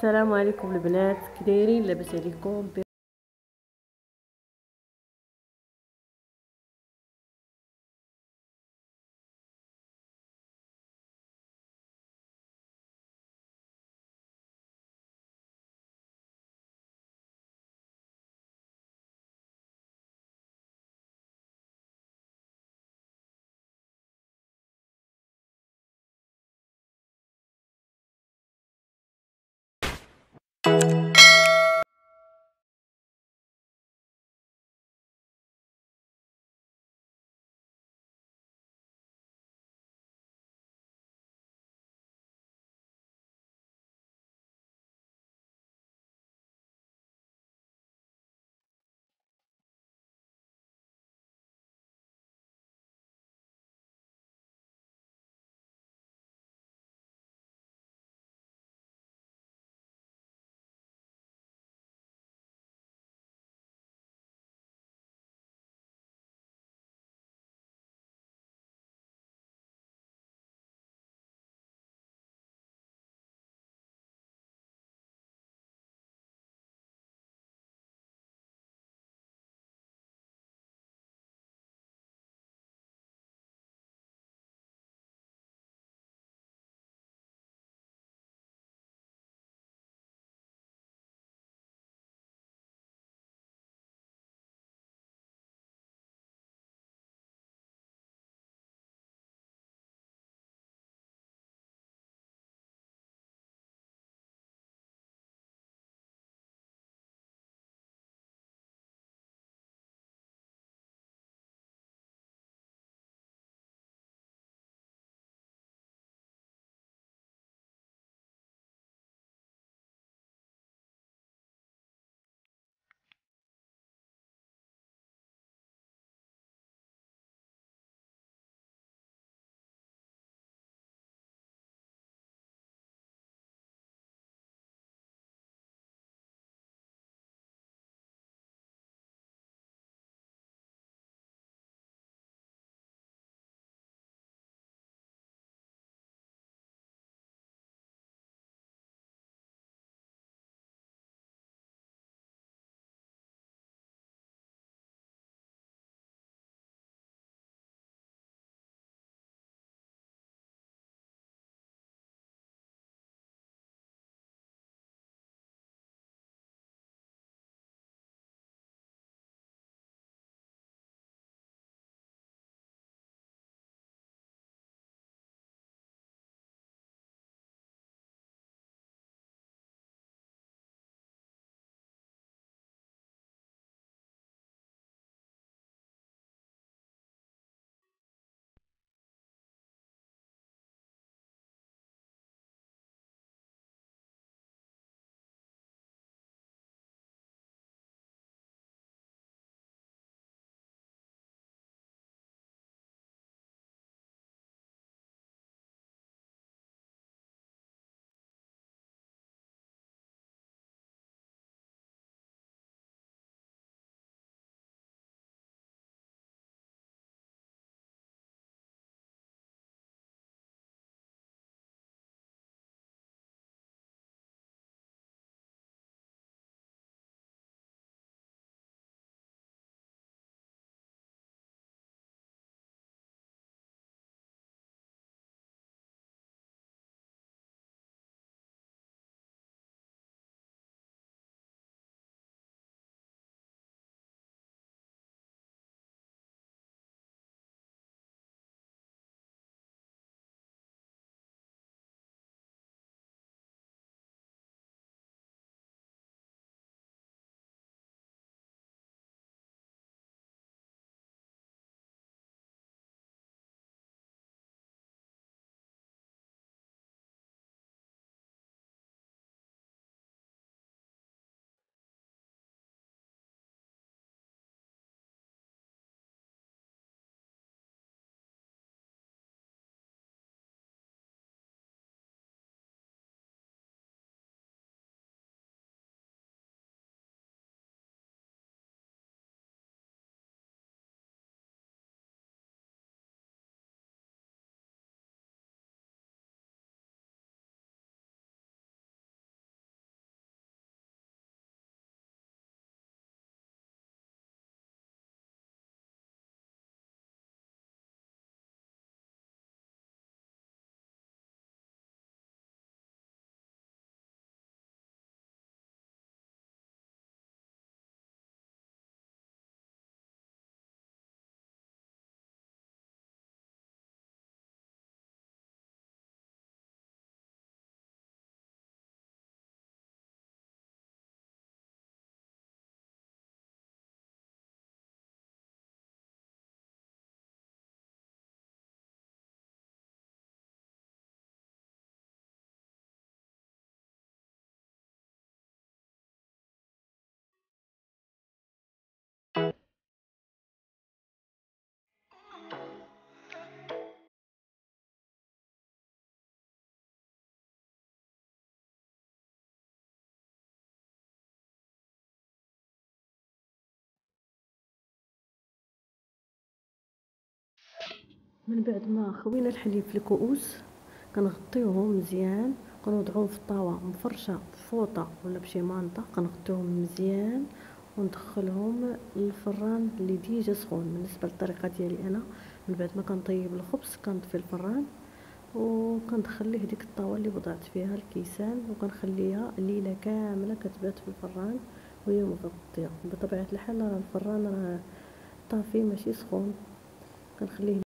السلام عليكم البنات كي دايرين لاباس عليكم. من بعد ما خوينا الحليب في الكؤوس كنغطيوهم مزيان كنوضعوهم في الطاوة مفرشة بفوطه ولا بشي مانطة كنغطيوهم مزيان وندخلهم للفران اللي ديجا سخون. بالنسبة للطريقة ديالي أنا من بعد ما كنطيب الخبز كنطفي الفران وكندخل ليه ديك الطاوة اللي وضعت فيها الكيسان وكنخليها ليلة كاملة كتبات في الفران وهي مغطية. بطبيعة الحال الفران راه طافي ماشي سخون. كنخليه